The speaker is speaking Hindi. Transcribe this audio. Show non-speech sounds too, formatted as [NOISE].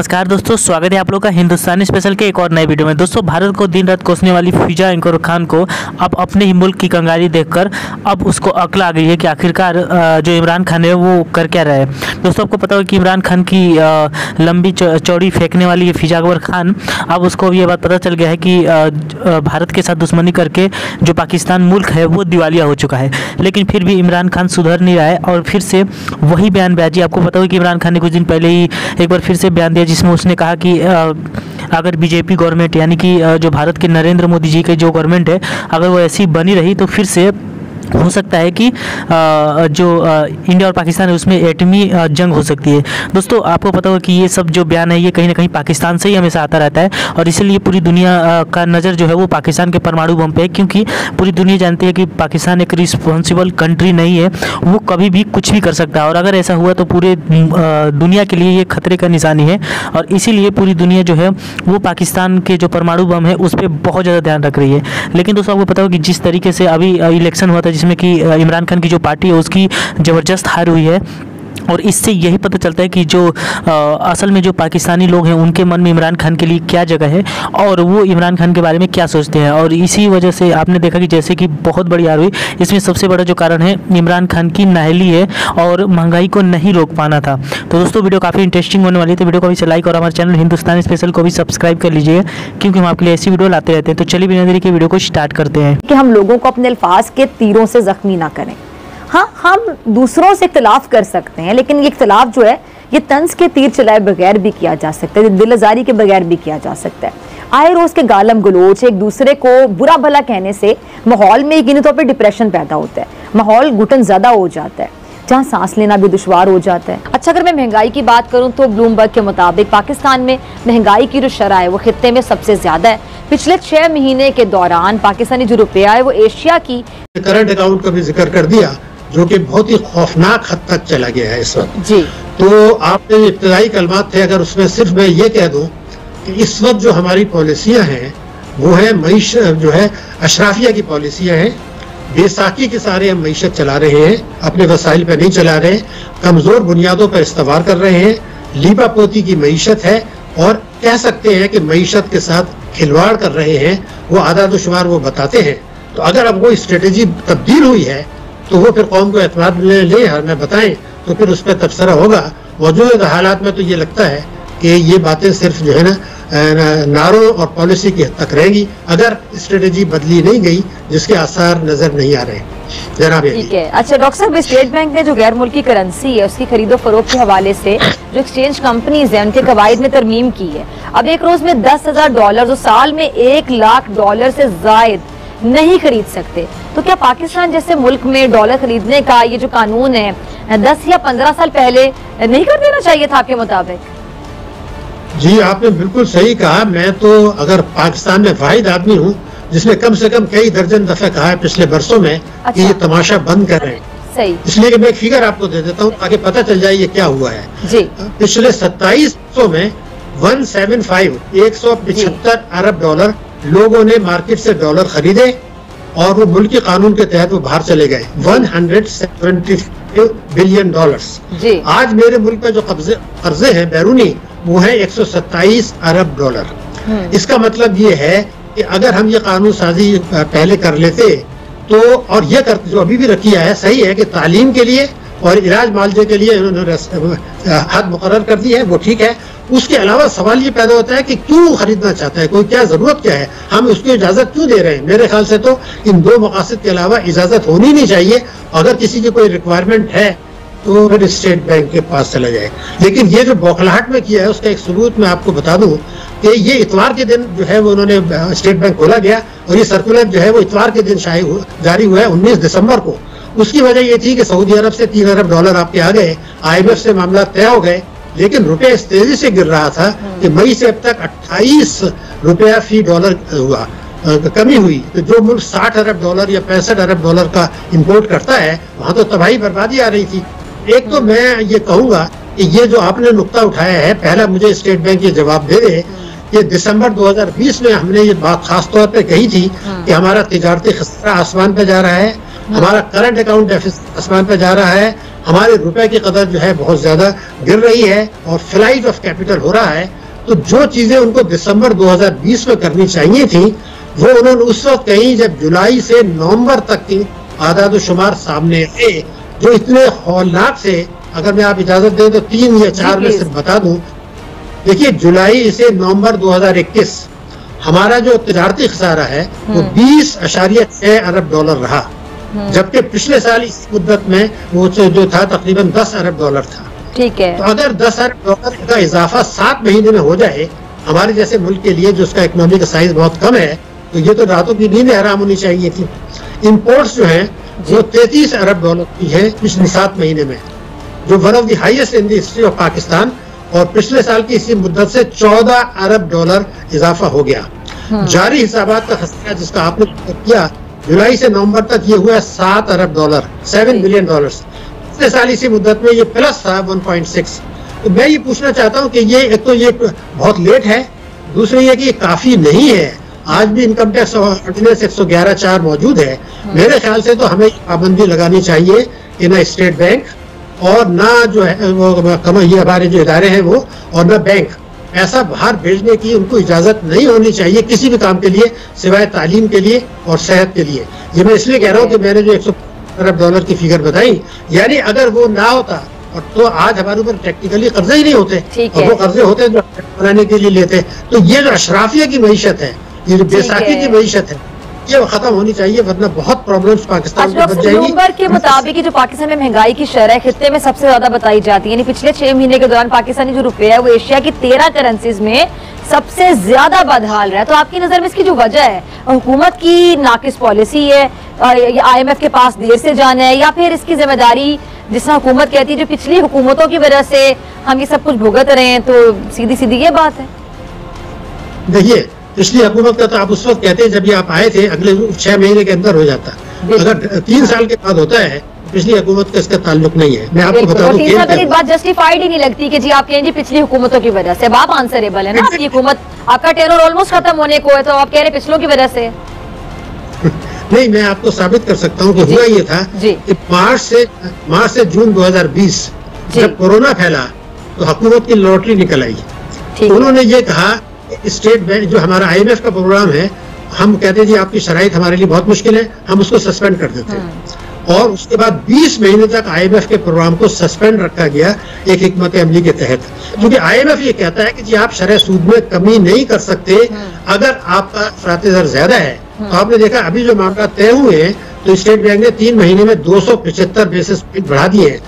नमस्कार दोस्तों, स्वागत है आप लोग का हिंदुस्तानी स्पेशल के एक और नए वीडियो में। दोस्तों, भारत को दिन रात कोसने वाली फिजा एंकर खान को अब अपने ही मुल्क की कंगाली देखकर अब उसको अकल आ गई है कि आखिरकार जो इमरान खान है वो कर क्या रहा है। दोस्तों, आपको पता हो कि इमरान खान की लंबी चौड़ी फेंकने वाली ये फिजा अकबर खान, अब उसको ये बात पता चल गया है कि भारत के साथ दुश्मनी करके जो पाकिस्तान मुल्क है वो दिवालिया हो चुका है। लेकिन फिर भी इमरान खान सुधर नहीं रहा है और फिर से वही बयानबाजी, आपको पता हो कि इमरान खान ने कुछ दिन पहले ही एक बार फिर से बयान दिया जिसमें उसने कहा कि अगर बीजेपी गवर्नमेंट, यानी कि जो भारत के नरेंद्र मोदी जी के जो गवर्नमेंट है, अगर वो ऐसी बनी रही तो फिर से हो सकता है कि जो इंडिया और पाकिस्तान है, उसमें एटमी जंग हो सकती है। दोस्तों, आपको पता होगा कि ये सब जो बयान है, ये कहीं ना कहीं पाकिस्तान से ही हमेशा आता रहता है और इसीलिए पूरी दुनिया का नज़र जो है वो पाकिस्तान के परमाणु बम पे है, क्योंकि पूरी दुनिया जानती है कि पाकिस्तान एक रिस्पॉन्सिबल कंट्री नहीं है, वो कभी भी कुछ भी कर सकता है। और अगर ऐसा हुआ तो पूरे दुनिया के लिए ये खतरे का निशानी है और इसीलिए पूरी दुनिया जो है वो पाकिस्तान के जो परमाणु बम है, उस पर बहुत ज़्यादा ध्यान रख रही है। लेकिन दोस्तों, आपको पता हो कि जिस तरीके से अभी इलेक्शन हुआ था जिसमें कि इमरान खान की जो पार्टी है उसकी ज़बरदस्त हार हुई है। और इससे यही पता चलता है कि जो अ, असल में जो पाकिस्तानी लोग हैं उनके मन में इमरान खान के लिए क्या जगह है और वो इमरान खान के बारे में क्या सोचते हैं। और इसी वजह से आपने देखा कि जैसे कि बहुत बड़ी हार हुई इसमें सबसे बड़ा जो कारण है इमरान खान की नाहली है और महँगाई को नहीं रोक पाना था। तो दोस्तों वीडियो काफ़ी इंटरेस्टिंग होने वाली है तो वीडियो को से लाइक और हमारे चैनल हिंदुस्तान स्पेशल को भी सब्सक्राइब कर लीजिए क्योंकि हम आपके लिए ऐसी वीडियो लाते रहते हैं। तो चलिए बिना देरी के वीडियो को स्टार्ट करते हैं। कि हम लोगों को अपने अल्फाज के तीरों से जख्मी ना करें। हाँ हम दूसरों से इख्तलाफ कर सकते हैं, लेकिन ये इख्तलाफ जो है, ये तंज के तीर चलाए बगैर भी किया जा सकता है, दिल आजारी के बगैर भी किया जा सकता है। आए रोज के गालम गलोच एक दूसरे को बुरा भला कहने से माहौल में यकीनी तौर पर डिप्रेशन पैदा होता है। माहौल घुटन ज़्यादा हो जाता है, जहाँ सांस लेना भी दुश्वार हो जाता है। अच्छा अगर मैं महँगाई की बात करूँ तो ब्लूमबर्ग के मुताबिक पाकिस्तान में महँगाई की जो शरह है, वो खत्े में सबसे ज़्यादा है। पिछले छह महीने के दौरान पाकिस्तानी जो रुपया है, वो एशिया की करंट अकाउंट का भी ज़िक्र कर दिया। जो कि बहुत ही खौफनाक हद तक चला गया है इस वक्त। जी। तो आपने जो इब्तदाई कलमात थे अगर उसमें सिर्फ़ मैं ये कह दूँ कि इस वक्त जो हमारी पॉलिसियाँ हैं वो है मीश जो है अशराफिया की पॉलिसियाँ हैं। बेसाखी के सारे हम मीशत चला रहे हैं अपने वसाइल पर नहीं चला रहे कमज़ोर बुनियादों पर इस्तवार कर रहे हैं लीबा पोती की मीशत है और कह सकते हैं कि मीशत के साथ खिलवाड़ कर रहे हैं वो आधा दुशवार वो बताते हैं। तो अगर अब वो स्ट्रेटेजी तब्दील हुई है तो वो फिर कौम को में ले हमें बताएँ तो फिर उस पर तबसरा होगा। मौजूदा हालात में तो ये लगता है कि ये बातें सिर्फ़ जो है ना नारों और पॉलिसी की हद तक रहेंगी। अगर स्ट्रेटेजी बदली नहीं गई, जिसके आसार नज़र नहीं आ रहे। जनाब ठीक है। अच्छा डॉक्टर साहब स्टेट बैंक ने जो गैर मुल्की करेंसी है, उसकी खरीदो फरोख के हवाले से जो एक्सचेंज कंपनीज़ है, उनके कवायद में तरमीम की है। अब एक रोज में दस हज़ार डॉलर जो साल में एक लाख डॉलर से जायद नहीं खरीद सकते। तो क्या पाकिस्तान जैसे मुल्क में डॉलर खरीदने का ये जो कानून है दस या पंद्रह साल पहले नहीं कर देना चाहिए था आपके मुताबिक? जी आपने बिल्कुल सही कहा। मैं तो अगर पाकिस्तान में वाहिद आदमी हूँ जिसने कम से कम कई दर्जन दफे कहा है पिछले बरसों में अच्छा। कि। ये तमाशा बंद कर रहे हैं। सही। इसलिए कि मैं फिगर आपको दे देता हूँ ताकि पता चल जाए ये क्या हुआ है। जी। पिछले 27 सौ में 175 175 अरब डॉलर लोगों ने मार्केट से डॉलर खरीदे और वो मुल्की कानून के तहत वो बाहर चले गए। 170 बिलियन डॉलर्स। आज मेरे मुल्क में जो कब्जे कर्जे हैं बैरूनी वो है 127 अरब डॉलर। हम्म। इसका मतलब ये है कि अगर हम ये कानून साजी पहले कर लेते तो और ये कर जो अभी भी रखिया है सही है कि तालीम के लिए और इलाज मालजे के लिए अ, हद मुकर कर दी है वो ठीक है उसके अलावा सवाल ये पैदा होता है कि क्यों खरीदना चाहता है? कोई क्या ज़रूरत क्या है? हम उसकी इजाज़त क्यों दे रहे हैं? मेरे ख्याल से तो इन दो मकासद के अलावा इजाज़त होनी नहीं चाहिए। अगर किसी की कोई रिक्वायरमेंट है तो फिर स्टेट बैंक के पास चला जाए। लेकिन ये जो बौखलाहट में किया है, उसका एक सबूत मैं आपको बता दूँ कि ये इतवार के दिन जो है वो उन्होंने स्टेट बैंक खोला गया और ये सर्कुलर जो है वो इतवार के दिन शाही जारी हुआ है उन्नीस दिसंबर को। उसकी वजह ये थी कि सऊदी अरब से तीन अरब डॉलर आपके आ गए आई से मामला तय हो गए। लेकिन रुपए इस तेज़ी से गिर रहा था कि मई से अब तक 28 रुपया फ़ी डॉलर हुआ कमी हुई। तो जो मुल्क 60 अरब डॉलर या पैंसठ अरब डॉलर का इंपोर्ट करता है वहाँ तो तबाही बर्बादी आ रही थी। एक तो मैं ये कहूँगा कि ये जो आपने नुकता उठाया है पहला मुझे स्टेट बैंक ये जवाब दे दे ये दिसंबर 2020 में हमने ये बात खास तौर पे कही थी कि हमारा तजारती खसरा आसमान पे जा रहा है हमारा करंट अकाउंट डेफिसिट आसमान पे जा रहा है हमारे रुपए की कदर जो है बहुत ज़्यादा गिर रही है और फ़्लाइट ऑफ़ कैपिटल हो रहा है। तो जो चीज़ें उनको दिसंबर 2020 में करनी चाहिए थी वो उन्होंने उस वक्त कही जब जुलाई से नवंबर तक की आदाद शुमार सामने आए जो इतने हौलनाक से अगर मैं आप इजाज़त दें तो तीन या चार में सिर्फ़ बता दूँ। देखिए जुलाई से नवंबर 2021 हमारा जो तजारती खसारा है वो बीस अशारिया छह अरब डॉलर रहा। जबकि पिछले साल इस मुद्दत में वो जो था तकरीबन दस अरब डॉलर था। ठीक है। तो अगर दस अरब डॉलर का इजाफा सात महीने में हो जाए हमारे जैसे मुल्क के लिए जो उसका इकोनॉमी का साइज़ बहुत कम है तो ये तो रातों की नींद हराम होनी चाहिए थी। इम्पोर्ट्स जो है वो तैतीस अरब डॉलर की है पिछले सात महीने में जो one of the highest in the history of Pakistan और पिछले साल की इसी मुद्दत से 14 अरब डॉलर इजाफा हो गया। जारी हिसाब का खसरा जिसका आपने किया जुलाई से नवंबर तक ये हुआ सात अरब डॉलर सेवन बिलियन डॉलर पिछले साल इसी मुद्दत में ये प्लस था 1.6 तो मैं ये पूछना चाहता हूँ कि ये एक तो ये बहुत लेट है दूसरी ये कि ये काफ़ी नहीं है। आज भी इनकम टैक्स ऑर्डिनेंस एक सौ ग्यारह चार मौजूद है। मेरे ख्याल से तो हमें पाबंदी लगानी चाहिए कि ना स्टेट बैंक और ना जो है वो कम ये हमारे जो इदारे हैं वो और ना बैंक। पैसा बाहर भेजने की उनको इजाज़त नहीं होनी चाहिए किसी भी काम के लिए सिवाय तालीम के लिए और सेहत के लिए। ये मैं इसलिए कह रहा हूँ कि मैंने जो एक सौ अरब डॉलर की फिगर बताई यानी अगर वो ना होता और तो आज हमारे ऊपर टेक्निकली कर्जे ही नहीं होते और वो कर्जे होते जो बनाने के लिए लेते तो ये जो अशराफिया की मीशत है ये जो बेसाखी की मीशत है ये खत्म होनी चाहिए वरना बहुत प्रॉब्लम्स पाकिस्तान में बच जाएँगी। के मुताबिक जो पाकिस्तान में महँगाई की शरह खत्ते में सबसे ज़्यादा बताई जाती है यानी पिछले छह महीने के दौरान पाकिस्तानी जो रुपया है वो एशिया की तेरह करेंसीज में सबसे ज़्यादा बदहाल रहा है। तो आपकी नज़र में इसकी जो वजह है हुकूमत की नाकिस पॉलिसी है आई एम एफ़ के पास देर से जाना है या फिर इसकी ज़िम्मेदारी जिसमें हुकूमत कहती है जो पिछली हुकूमतों की वजह से हम ये सब कुछ भुगत रहे हैं तो सीधी सीधी ये बात है। देखिए पिछली हुकूमत का तो आप उस वक्त कहते हैं जब ये आप आए थे अगले छह महीने के अंदर हो जाता। अगर तीन साल के बाद होता है पिछली हुकूमत का इसका ताल्लुक नहीं है। मैं आपको बता दूँ तीन साल पहले बात जस्टिफाइड ही नहीं लगती कि जी आप कहें जी पिछली हुकूमतों की वजह से। अब आप आंसरेबल है ना आपकी हुकूमत आपका टेरर ऑलमोस्ट खत्म होने को है तो आप कह रहे हैं पिछलों की वजह से। [LAUGHS] नहीं मैं आपको साबित कर सकता हूँ कि हुआ ये था। कि मार्च से मार्च से जून 2020 जब कोरोना फैला तो हुकूमत की लॉटरी निकल आई। उन्होंने ये कहा स्टेट बैंक जो हमारा आईएमएफ का प्रोग्राम है हम कहते हैं जी आपकी शराइत हमारे लिए बहुत मुश्किल है हम उसको सस्पेंड कर देते हैं। और उसके बाद 20 महीने तक आईएमएफ के प्रोग्राम को सस्पेंड रखा गया एक हिकमत अमली के तहत। क्योंकि आईएमएफ ये कहता है कि जी आप शरह सूद में कमी नहीं कर सकते। अगर आपका अफरात दर ज़्यादा है तो आपने देखा अभी जो मामला तय हुए हैं तो स्टेट बैंक ने तीन महीने में दो सौ पचहत्तर बेसिस पॉइंट बढ़ा दिए हैं।